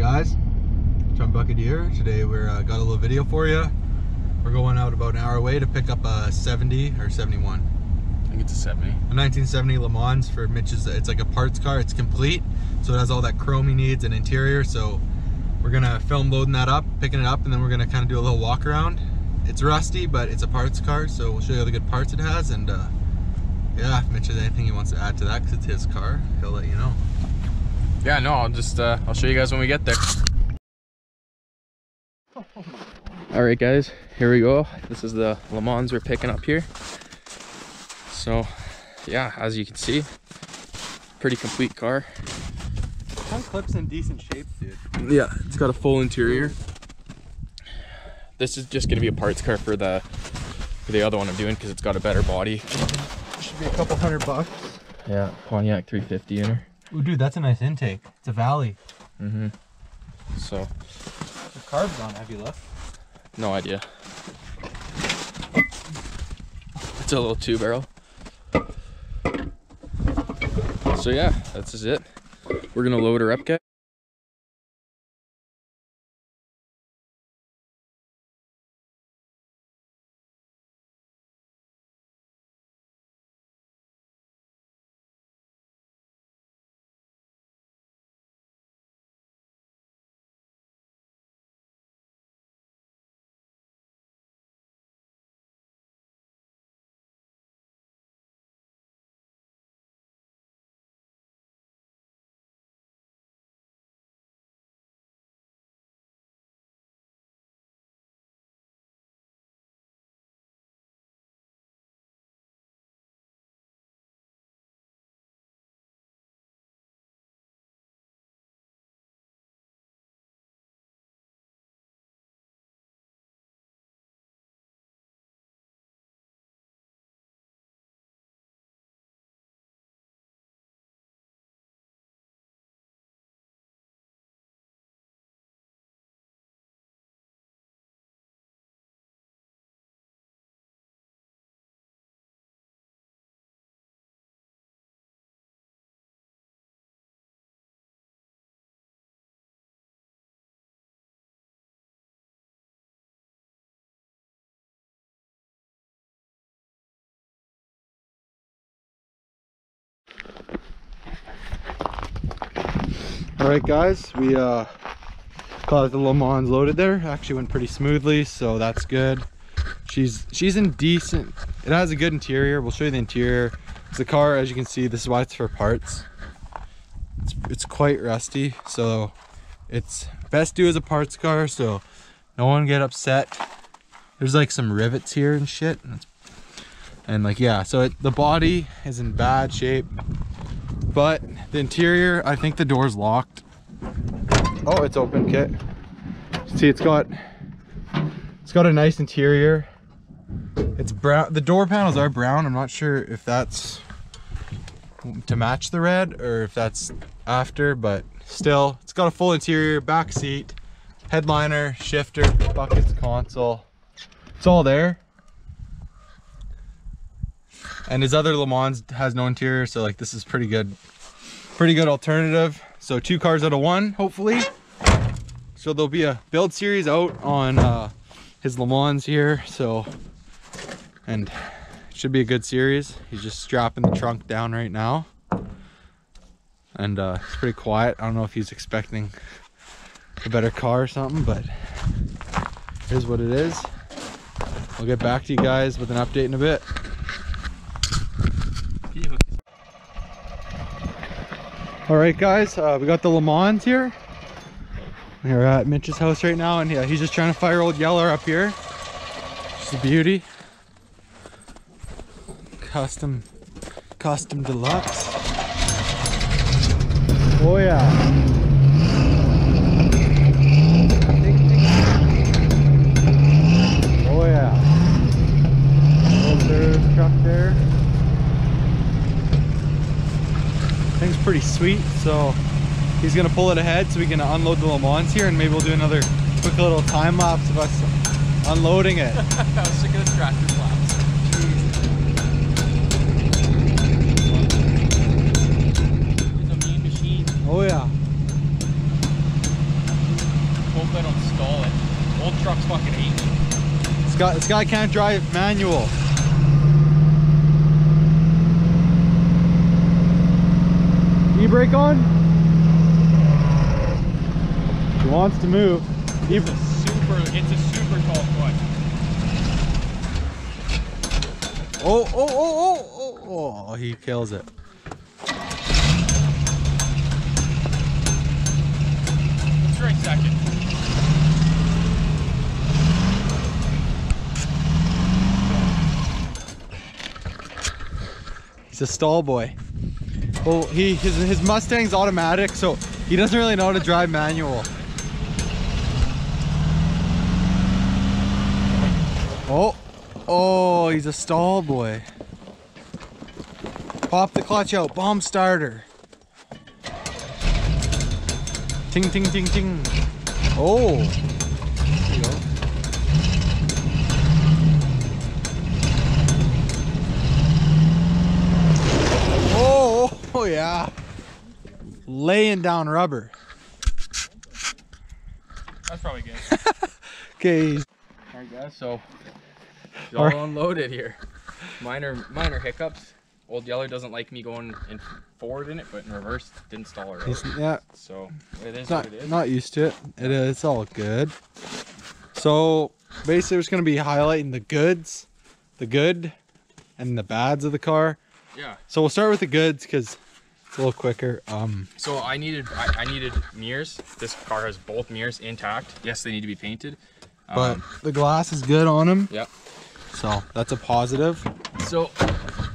guys, Chum Bucket here. Today we're uh, got a little video for you. We're going out about an hour away to pick up a 70 or 71. I think it's a 70. A 1970 Le Mans for Mitch's. It's like a parts car. It's complete, so it has all that chrome he needs and interior. So we're gonna film loading that up, picking it up, and then we're gonna kind of do a little walk around. It's rusty, but it's a parts car, so we'll show you all the good parts it has. And uh, yeah, if Mitch has anything he wants to add to that, because it's his car, he'll let you know. Yeah, no, I'll just, uh, I'll show you guys when we get there. All right, guys, here we go. This is the Le Mans we're picking up here. So, yeah, as you can see, pretty complete car. Front clip's in decent shape, dude. Yeah, it's got a full interior. This is just gonna be a parts car for the for the other one I'm doing because it's got a better body. Should be a couple hundred bucks. Yeah, Pontiac 350 in her. Ooh, dude, that's a nice intake. It's a Valley. Mm-hmm. So, The carb's on. Have you looked? no idea. It's a little two barrel. So yeah, that's just it. We're gonna load her up, guys. Right, guys, we uh, got the Le Mans loaded there. Actually went pretty smoothly, so that's good. She's she's in decent. It has a good interior. We'll show you the interior. It's the car, as you can see, this is why it's for parts. It's it's quite rusty, so it's best do as a parts car. So no one get upset. There's like some rivets here and shit, and, and like yeah. So it, the body is in bad shape. But the interior, I think the door's locked. Oh, it's open, Kit. See, it's got it's got a nice interior. It's brown. The door panels are brown. I'm not sure if that's to match the red or if that's after, but still, it's got a full interior, back seat, headliner, shifter, buckets, console. It's all there. And his other Le Mans has no interior, so like this is pretty good, pretty good alternative. So two cars out of one, hopefully. So there'll be a build series out on uh, his Le Mans here. So, and should be a good series. He's just strapping the trunk down right now. And uh, it's pretty quiet. I don't know if he's expecting a better car or something, but here's what it is. I'll get back to you guys with an update in a bit. All right, guys, uh, we got the Le Mans here. We're at Mitch's house right now, and yeah, he's just trying to fire old Yeller up here. She's a beauty. Custom, custom deluxe. Oh yeah. pretty sweet. So he's gonna pull it ahead so we can unload the Le Mans here and maybe we'll do another quick little time lapse of us unloading it. that was a good tractor lapse. A mean machine. Oh yeah. Hope I don't stall it. Old truck's fucking hate This guy, this guy can't drive manual. E-brake on? He wants to move. It's a super, it's a super tall foot. oh, oh, oh, oh, oh, oh, he kills it. Straight second. He's a stall boy. Well, he his his Mustang's automatic, so he doesn't really know how to drive manual. Oh, oh, he's a stall boy. Pop the clutch out, bomb starter. Ting, ting, ting, ting. Oh. There you go. Oh, oh yeah. Laying down rubber. That's probably good. Okay. Alright guys, so it's all Alright. unloaded here. Minor minor hiccups. Old Yeller doesn't like me going in forward in it, but in reverse didn't stall her yeah, So it is not what it is. not used to it. It is. It's all good. So basically, we're just gonna be highlighting the goods, the good, and the bads of the car. yeah. So we'll start with the goods because it's a little quicker. Um, So I needed I, I needed mirrors. This car has both mirrors intact. Yes, they need to be painted. but Um, the glass is good on them, yeah. so that's a positive. So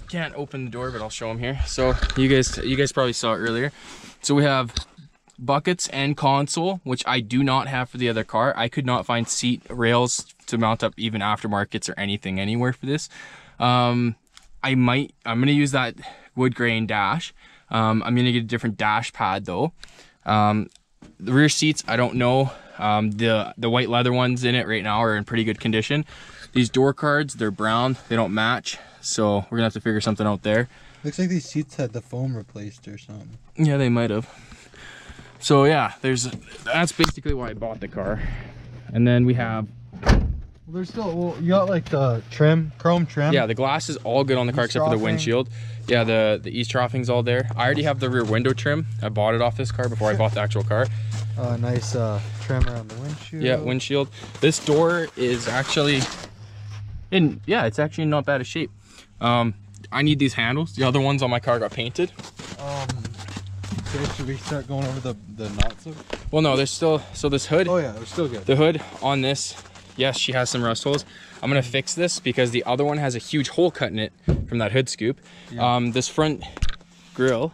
can't open the door, but I'll show them here. So you guys, you guys probably saw it earlier. So we have buckets and console, which I do not have for the other car. I could not find seat rails to mount up even aftermarkets or anything anywhere for this. Um, I might, I'm gonna use that wood grain dash. Um, I'm gonna get a different dash pad though. Um, the rear seats, I don't know. Um, the the white leather ones in it right now are in pretty good condition. These door cards, they're brown, they don't match, so we're gonna have to figure something out there. Looks like these seats had the foam replaced or something. Yeah, they might have. So yeah, there's that's basically why I bought the car. And then we have Well, there's still well, you got like the trim, chrome trim. yeah, the glass is all good on the car except for the windshield. Yeah, the the eavesdropping's all there. I already have the rear window trim. I bought it off this car before I bought the actual car. Uh, nice uh, trim around the windshield. Yeah, windshield. This door is actually in yeah, it's actually in not bad a shape. Um, I need these handles. The other ones on my car got painted. Um, okay, should we start going over the the knots? Well, no, there's still so this hood. Oh yeah, they're still good. The hood on this, yes, she has some rust holes. I'm gonna fix this because the other one has a huge hole cut in it from that hood scoop. Yeah. Um, this front grill,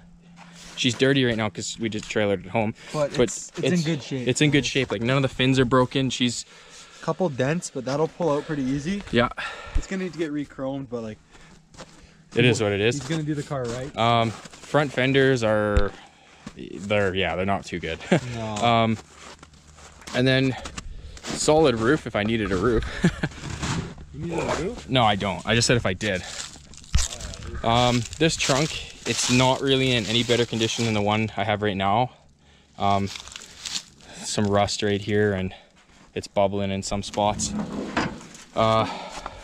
she's dirty right now because we just trailered it home. But it's- it's in good shape. It's in good shape. Like none of the fins are broken. She's Couple dents, but that'll pull out pretty easy. yeah, It's gonna need to get re-chromed, but like it is what it is. he's gonna do the car right. Um, front fenders are, they're yeah, they're not too good. No. um, and then solid roof if I needed a roof. you need a roof? No, I don't. I just said if I did. Um, this trunk, it's not really in any better condition than the one I have right now. Um, some rust right here and it's bubbling in some spots. Uh,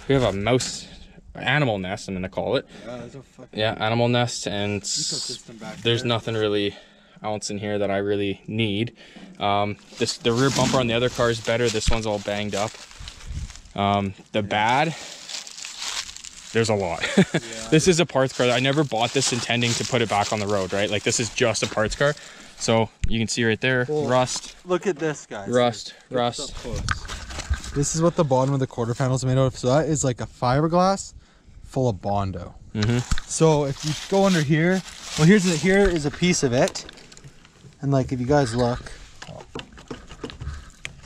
we have a mouse, animal nest, I'm gonna call it. Yeah, fucking Yeah, animal nest and s- ecosystem back there's there. nothing really ounce in here that I really need. Um, this the rear bumper on the other car is better. This one's all banged up. Um, the bad, there's a lot. this is a parts car. I never bought this intending to put it back on the road, right? Like this is just a parts car. So you can see right there, Well, rust, Look at this, guys. rust, Get rust. This is what the bottom of the quarter panel is made out of. So that is like a fiberglass full of bondo. Mm -hmm. So if you go under here, well, here's a, here is a piece of it, and like if you guys look,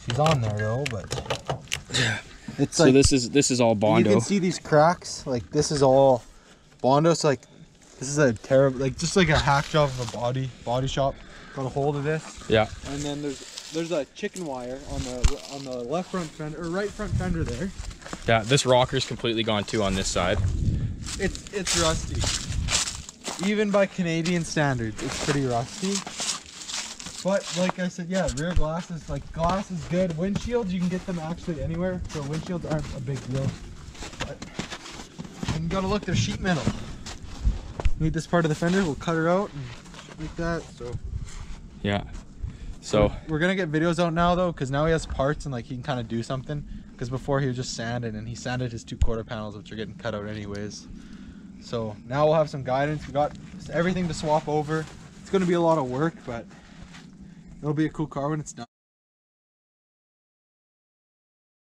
she's on there though, but it's So like this is this is all bondo. you can see these cracks. Like this is all bondo. So like this is a terrible, like just like a hack job of a body body shop got a hold of this, Yeah. and then there's there's a chicken wire on the on the left front fender or right front fender there. Yeah. This rocker's completely gone too on this side. It's it's rusty. Even by Canadian standards, it's pretty rusty. But like I said, yeah, rear glasses, like glass is good. Windshields, you can get them actually anywhere, so windshields aren't a big deal. But and you gotta look, they're sheet metal. Need this part of the fender, we'll cut her out and like that. So Yeah. So we're gonna get videos out now though, because now he has parts and like he can kind of do something. Because before he was just sanding, and he sanded his two quarter panels, which are getting cut out anyways. So now we'll have some guidance. We got everything to swap over. It's gonna be a lot of work, but it'll be a cool car when it's done.